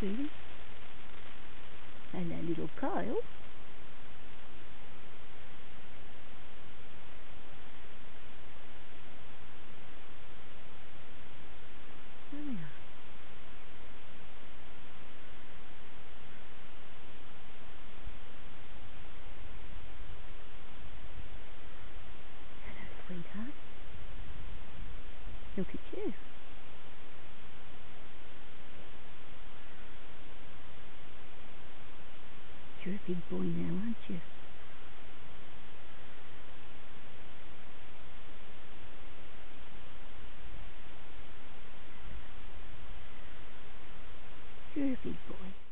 really. Hello, little Kyle. Hello, sweetheart. Look at you. You're a big boy now, aren't you? You're a big boy.